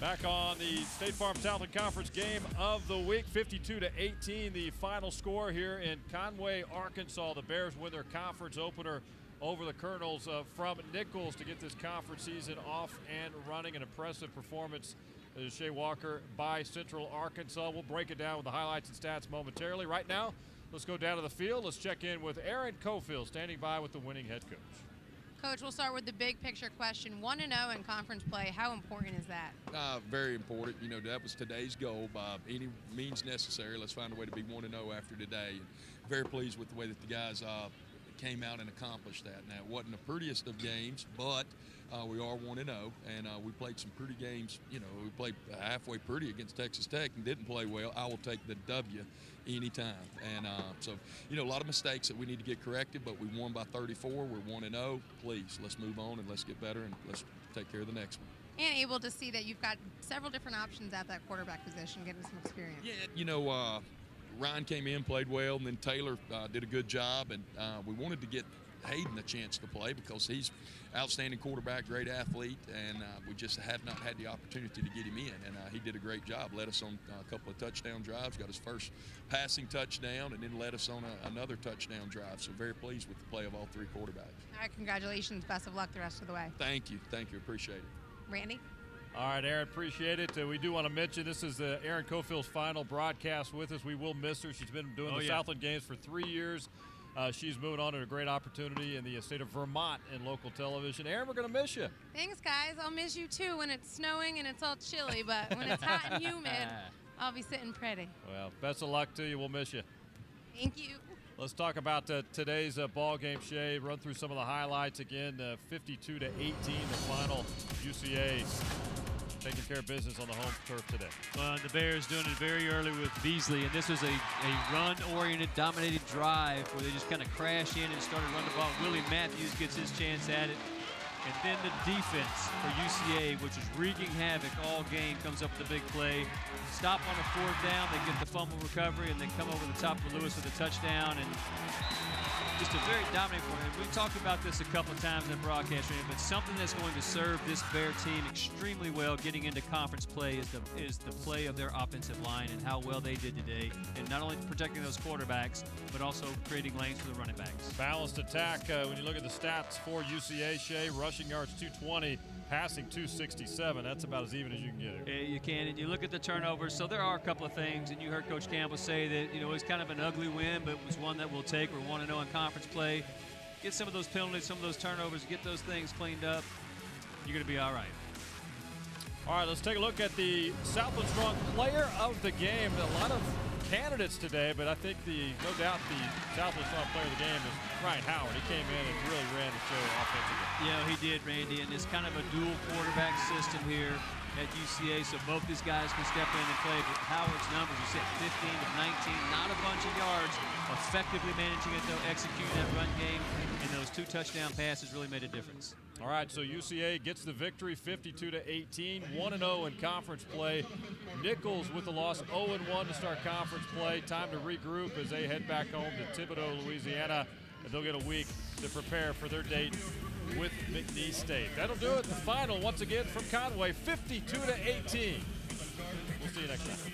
Back on the State Farm Southland Conference game of the week, 52 to 18, the final score here in Conway, Arkansas. The Bears win their conference opener over the Colonels uh, from Nicholls to get this conference season off and running. An impressive performance, uh, Shea Walker by Central Arkansas. We'll break it down with the highlights and stats momentarily. Right now, let's go down to the field. Let's check in with Erin Cofiell, standing by with the winning head coach. Coach, we'll start with the big picture question. 1 0 in conference play, how important is that? Uh, very important. You know, that was today's goal by any means necessary. Let's find a way to be 1 0 after today. And very pleased with the way that the guys uh, came out and accomplished that. Now, it wasn't the prettiest of games, but uh, we are 1 0, and uh, we played some pretty games. You know, we played halfway pretty against Texas Tech and didn't play well. I will take the W anytime. And uh, so, you know, a lot of mistakes that we need to get corrected, but we won by 34. We're 1 0. Please, let's move on and let's get better and let's take care of the next one. And able to see that you've got several different options at that quarterback position, getting some experience. Yeah, you know, uh, Ryan came in, played well, and then Taylor uh, did a good job. And uh, we wanted to get Hayden a chance to play because he's outstanding quarterback, great athlete, and uh, we just have not had the opportunity to get him in. And uh, he did a great job. Led us on a couple of touchdown drives, got his first passing touchdown, and then led us on a, another touchdown drive. So very pleased with the play of all three quarterbacks. All right, congratulations. Best of luck the rest of the way. Thank you. Thank you. Appreciate it. Randy? All right, Erin, appreciate it. Uh, we do want to mention this is uh, Erin Cofiell's final broadcast with us. We will miss her. She's been doing Oh, the yeah. Southland games for three years. Uh, she's moving on to a great opportunity in the uh, state of Vermont in local television. Erin, we're going to miss you. Thanks, guys. I'll miss you too when it's snowing and it's all chilly, but when it's hot and humid, I'll be sitting pretty. Well, best of luck to you. We'll miss you. Thank you. Let's talk about uh, today's uh, ball game, Shea. Run through some of the highlights again. Uh, 52 to 18, the final. UCA taking care of business on the home turf today. Well, the Bears doing it very early with Beasley, and this was a, a run-oriented, dominated drive where they just kind of crash in and started running the ball. Willie Matthews gets his chance at it. And then the defense for UCA, which is wreaking havoc all game, comes up with a big play. Stop on a fourth down, they get the fumble recovery, and they come over the top of Lewis with a touchdown. And just a very dominant point. And we talked about this a couple of times in broadcast, but something that's going to serve this Bear team extremely well getting into conference play is the is the play of their offensive line and how well they did today, and not only protecting those quarterbacks, but also creating lanes for the running backs. Balanced attack. Uh, when you look at the stats for UCA, Shea, rushing yards 220, passing 267. That's about as even as you can get it. Yeah, you can, and you look at the turnovers. So there are a couple of things, and you heard Coach Campbell say that you know it was kind of an ugly win, but it was one that we'll take. We're one to oh know in conference play. Get some of those penalties, some of those turnovers, get those things cleaned up. You're going to be all right. All right, let's take a look at the Southland Strong player of the game. A lot of candidates today, but I think the no doubt the Southland Strong player of the game is Ryan Howard. He came in and really ran the show offensively. Yeah, he did, Randy, and it's kind of a dual quarterback system here at UCA, so both these guys can step in and play. But Howard's numbers, you said 15 of 19, not a bunch of yards, effectively managing it, though, executing that run game, and those two touchdown passes really made a difference. All right, so UCA gets the victory 52 to 18, 1 0 in conference play. Nicholls with the loss 0 1 to start conference play. Time to regroup as they head back home to Thibodaux, Louisiana, and they'll get a week to prepare for their date with McNeese State. That'll do it. The final, once again, from Conway 52 to 18. We'll see you next time.